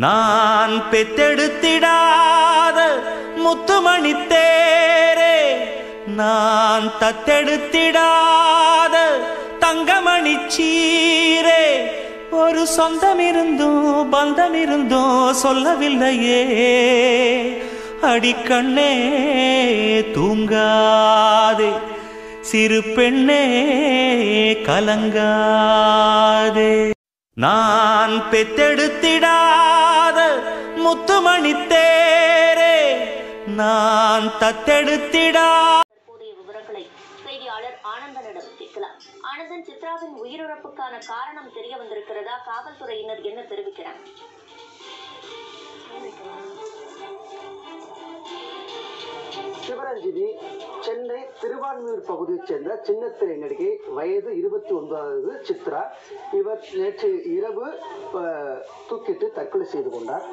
நான் பெத்தெடுத்திடாத முத்துமணி தேரே நான் தத்தெடுத்திடாத தங்கமணி சீரே. ஒரு சொந்தம் இருந்தும் பந்தம் இருந்தும் சொல்லவில்லையே. அடிக்கண்ணே தூங்காதே. சிறு பெண்ணே கலங்காதே. நான் பெத்தெடுத்திடா முத்துமணி தேரே நான் தத்தெடுத்திடா. விவரங்களை ஆனந்தனிடம் ஆனந்தன் சித்ராவின் உயிரிழப்புக்கான காரணம் தெரிய வந்திருக்கிறதா காவல்துறையினர் என்ன தெரிவிக்கிறார் சிவரஞ்சினி சென்னை திருவான்மையூர் பகுதியைச் சேர்ந்த சின்னத்திரை நடிகை வயது இருபத்தி ஒன்பதாவது சித்ரா. இவர் நேற்று இரவு தூக்கிட்டு தற்கொலை செய்து கொண்டார்.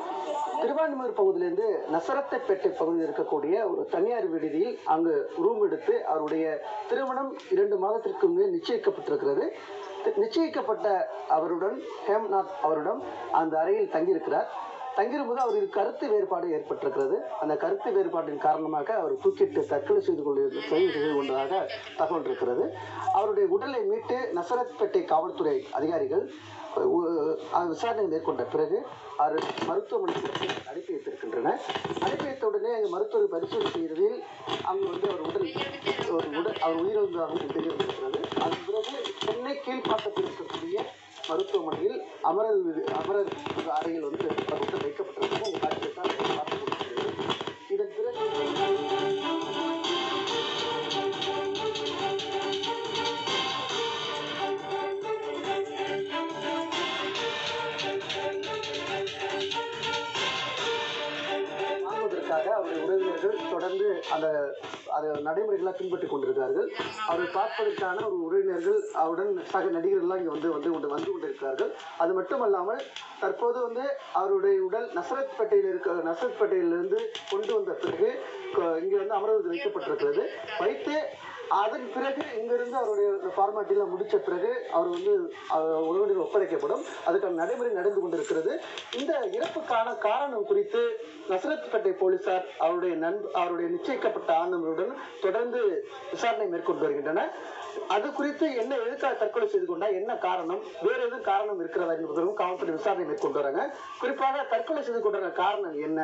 திருவான்மையூர் பகுதியிலிருந்து நசரத்தைப்பேட்டை பகுதியில் இருக்கக்கூடிய ஒரு தனியார் விடுதியில் அங்கு ரூம் எடுத்து அவருடைய திருமணம் இரண்டு மாதத்திற்கு முன்னே நிச்சயிக்கப்பட்டிருக்கிறது. நிச்சயிக்கப்பட்ட அவருடன் ஹேம்நாத் அவருடன் அந்த அறையில் தங்கியிருக்கிறார். தங்கியிருப்பது அவருக்கு கருத்து வேறுபாடு ஏற்பட்டிருக்கிறது. அந்த கருத்து வேறுபாட்டின் காரணமாக அவர் தூக்கிட்டு தற்கொலை செய்து கொண்டு செய்து கொண்டதாக தகவல் இருக்கிறது. அவருடைய உடலை மீட்டு நசரத்பேட்டை காவல்துறை அதிகாரிகள் விசாரணை மேற்கொண்ட பிறகு அவர் மருத்துவமனைக்கு அனுப்பி வைத்திருக்கின்றனர். அனுப்பி வைத்த உடனே அங்கே மருத்துவர் பரிசோதனை செய்ததில் அங்கு வந்து அவர் உடல் ஒரு உடல் அவர் உயிரிழந்ததாக தெரிய வந்திருக்கிறது அதன் பிறகு சென்னை கீழ்ப்பாக்கத்தில் இருக்கக்கூடிய மருத்துவமனையில் அமரர் அமரர் அறையில் வந்து அவர் வைக்கப்பட்டிருக்கிறது. வாங்குவதற்காக அவருடைய உறவினர்கள் தொடர்ந்து அந்த அது நடைமுறைகளை பின்பற்றி கொண்டிருக்கிறார்கள். அவரை பார்ப்பதற்கான ஒரு உறவினர்கள் அவருடன் சக நடிகர்கள்லாம் இங்கே வந்து வந்து கொண்டு வந்து கொண்டிருக்கிறார்கள். அது மட்டுமல்லாமல் தற்போது வந்து அவருடைய உடல் நசரத்பேட்டையில் இருக்க நசரத்பேட்டையிலிருந்து கொண்டு வந்த பிறகு இங்கே வந்து அமர்வு வைக்கப்பட்டிருக்கிறது. வைத்து அதன் பிறகு இங்கிருந்து அவருடைய ஃபார்மாலிட்டியில் முடித்த பிறகு அவர் வந்து உறவினர் ஒப்படைக்கப்படும். அதுக்கான நடைமுறை நடந்து கொண்டிருக்கிறது. இந்த இறப்புக்கான காரணம் குறித்து நசரத்பேட்டை போலீசார் அவருடைய நண்பு அவருடைய நிச்சயிக்கப்பட்ட ஆனந்தருடன் தொடர்ந்து விசாரணை மேற்கொண்டு வருகின்றனர் அது குறித்து என்ன எதுக்காக தற்கொலை செய்து கொண்டா என்ன காரணம் வேறு எதுவும் காரணம் இருக்கிறதா என்பதும் காவல்துறை விசாரணை மேற்கொண்டு வராங்க. குறிப்பாக தற்கொலை செய்து கொண்ட காரணம் என்ன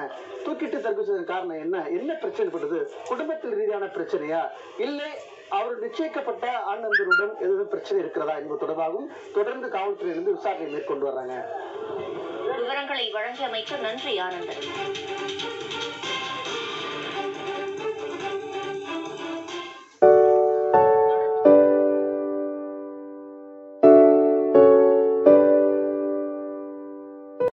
தூக்கிட்டு தற்கொலை செய்த காரணம் என்ன என்ன பிரச்சனைப்பட்டது குடும்பத்தில் ரீதியான பிரச்சனையா இல்லை அவர் நிச்சயிக்கப்பட்ட ஆனந்தருடன் எதுவும் பிரச்சனை இருக்கிறதா என்பது தொடர்பாகவும் தொடர்ந்து காவல்துறையிலிருந்து விசாரணை மேற்கொண்டு வர்றாங்க. விவரங்களை வழங்கிய அமைச்சர் நன்றி ஆனந்தன்.